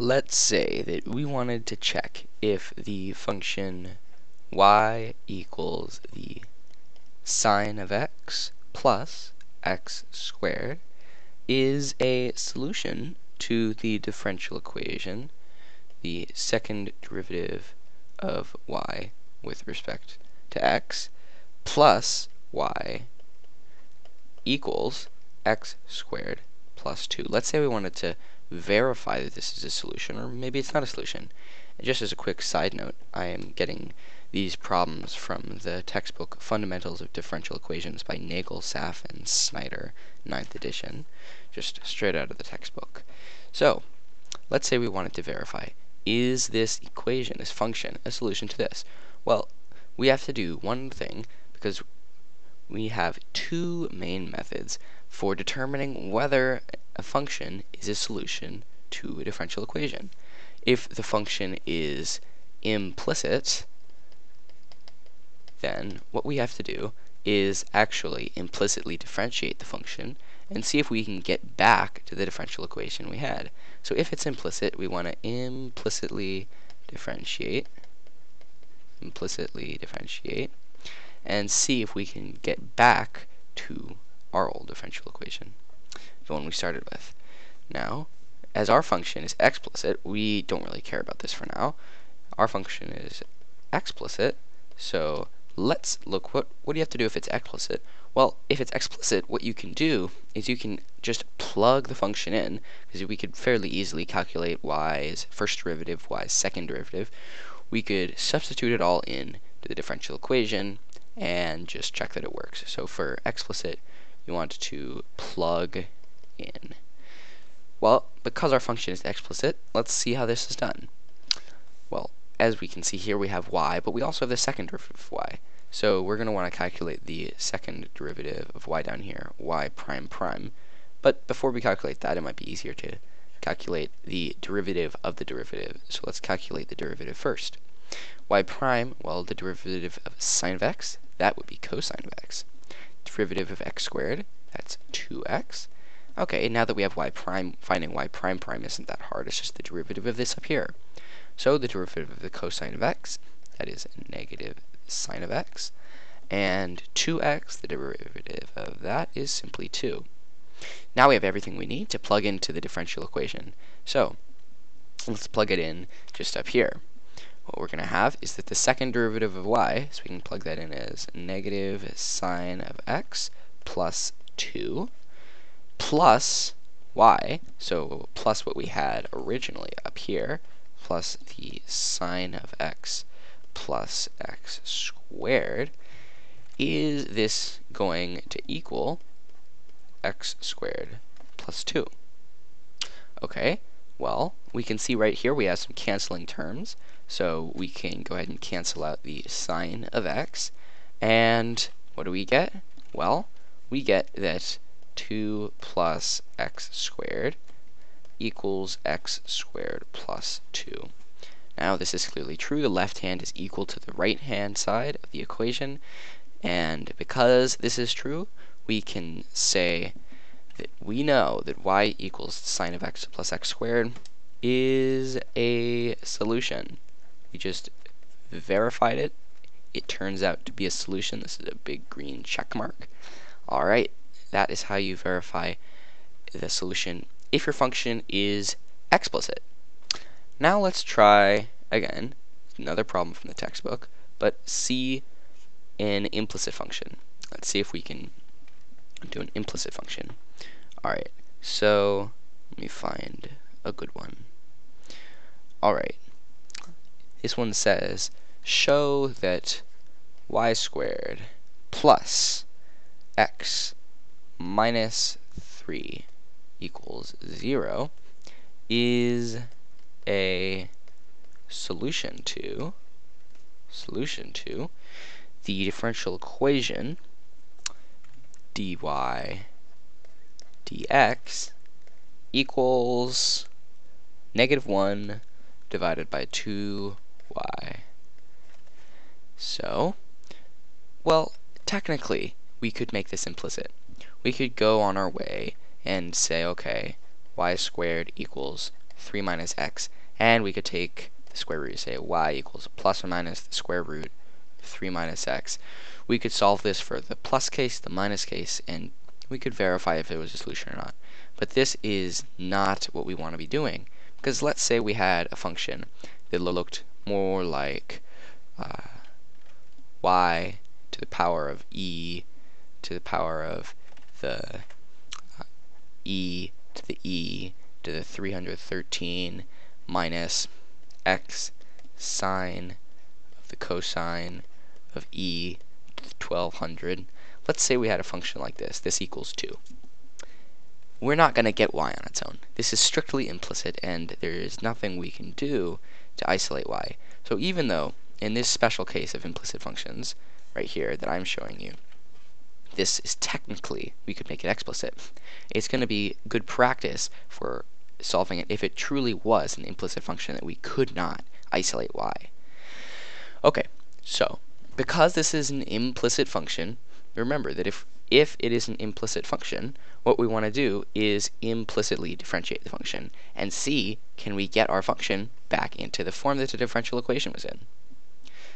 let's say that we wanted to check if the function y equals the sine of x plus x squared is a solution to the differential equation, the second derivative of y with respect to x, plus y equals x squared plus 2. Let's say we wanted to verify that this is a solution, or maybe it's not a solution. Just as a quick side note, I am getting these problems from the textbook Fundamentals of Differential Equations by Nagle, Saff, and Snider, 9th edition, just straight out of the textbook. So, let's say we wanted to verify, is this equation, this function, a solution to this? Well, we have to do one thing, because we have two main methods for determining whether a function is a solution to a differential equation. If the function is implicit, then what we have to do is actually implicitly differentiate the function and see if we can get back to the differential equation we had. So if it's implicit, we want to implicitly differentiate, implicitly differentiate, and see if we can get back to our old differential equation the one we started with. Now, as our function is explicit, we don't really care about this for now. Our function is explicit, so let's look, what, what do you have to do if it's explicit? Well, if it's explicit, what you can do is you can just plug the function in, because we could fairly easily calculate y's first derivative, y's second derivative. We could substitute it all in to the differential equation and just check that it works. So for explicit, you want to plug in. Well, because our function is explicit, let's see how this is done. Well, as we can see here, we have y, but we also have the second derivative of y. So we're going to want to calculate the second derivative of y down here, y prime prime. But before we calculate that, it might be easier to calculate the derivative of the derivative. So let's calculate the derivative first. y prime, well, the derivative of sine of x, that would be cosine of x. Derivative of x squared, that's 2x. Okay, now that we have y prime, finding y prime prime isn't that hard. It's just the derivative of this up here. So the derivative of the cosine of x, that is negative sine of x. And 2x, the derivative of that is simply 2. Now we have everything we need to plug into the differential equation. So let's plug it in just up here. What we're going to have is that the second derivative of y, so we can plug that in as negative sine of x plus 2 plus y, so plus what we had originally up here, plus the sine of x plus x squared, is this going to equal x squared plus 2? Okay, well, we can see right here we have some canceling terms, so we can go ahead and cancel out the sine of x, and what do we get? Well, we get that 2 plus x squared equals x squared plus 2. Now this is clearly true. The left hand is equal to the right hand side of the equation. And because this is true, we can say that we know that y equals sine of x plus x squared is a solution. We just verified it. It turns out to be a solution. This is a big green check mark. Alright, that is how you verify the solution if your function is explicit. Now let's try, again, another problem from the textbook, but see an implicit function. Let's see if we can do an implicit function. Alright, so let me find a good one. Alright, this one says, show that y squared plus x minus 3 equals 0 is a solution to solution to the differential equation dy dx equals negative 1 divided by 2y. So, well, technically, we could make this implicit we could go on our way and say, okay, y squared equals 3 minus x. And we could take the square root, say y equals plus or minus the square root of 3 minus x. We could solve this for the plus case, the minus case, and we could verify if it was a solution or not. But this is not what we want to be doing. Because let's say we had a function that looked more like uh, y to the power of e to the power of the uh, e to the e to the 313 minus x sine of the cosine of e to the 1200. Let's say we had a function like this. This equals 2. We're not going to get y on its own. This is strictly implicit, and there is nothing we can do to isolate y. So even though, in this special case of implicit functions, right here, that I'm showing you, this is technically, we could make it explicit. It's going to be good practice for solving it if it truly was an implicit function that we could not isolate y. Okay, so because this is an implicit function, remember that if if it is an implicit function, what we want to do is implicitly differentiate the function and see can we get our function back into the form that the differential equation was in.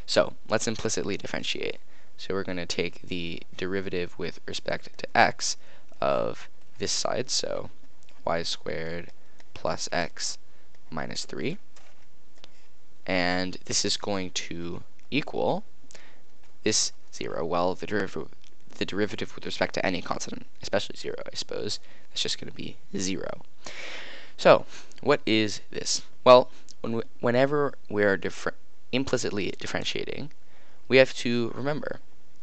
So let's implicitly differentiate. So we're going to take the derivative with respect to x of this side, so y squared plus x minus 3. And this is going to equal this 0. Well, the derivative the derivative with respect to any constant, especially 0, I suppose, it's just going to be 0. So, what is this? Well, when we, whenever we're differ implicitly differentiating, we have to remember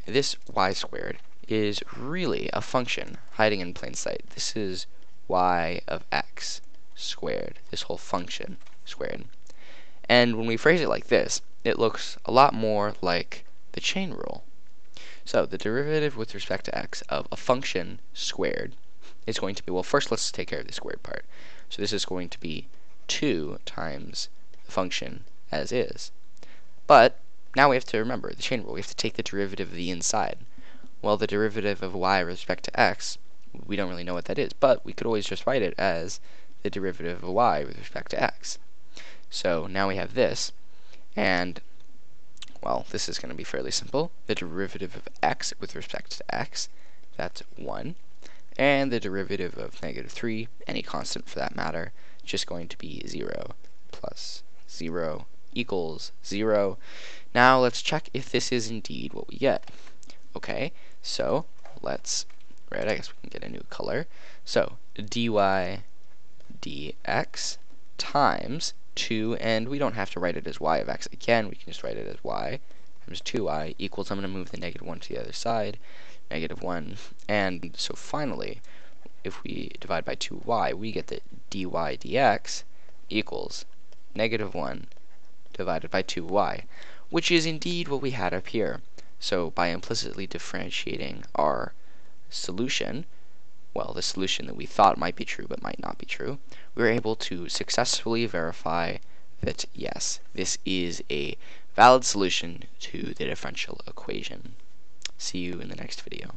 this y squared is really a function hiding in plain sight. This is y of x squared, this whole function squared. And when we phrase it like this, it looks a lot more like the chain rule. So the derivative with respect to x of a function squared is going to be, well, first let's take care of the squared part. So this is going to be 2 times the function as is. But now we have to remember the chain rule. We have to take the derivative of the inside. Well, the derivative of y with respect to x, we don't really know what that is, but we could always just write it as the derivative of y with respect to x. So now we have this, and well, this is going to be fairly simple. The derivative of x with respect to x, that's 1. And the derivative of negative 3, any constant for that matter, just going to be 0 plus 0 equals 0. Now let's check if this is indeed what we get. Okay, so let's, right, I guess we can get a new color. So dy dx times 2, and we don't have to write it as y of x again, we can just write it as y times 2y equals, I'm going to move the negative 1 to the other side, negative 1, and so finally, if we divide by 2y, we get that dy dx equals negative 1 divided by 2y, which is indeed what we had up here. So by implicitly differentiating our solution, well, the solution that we thought might be true but might not be true, we were able to successfully verify that yes, this is a valid solution to the differential equation. See you in the next video.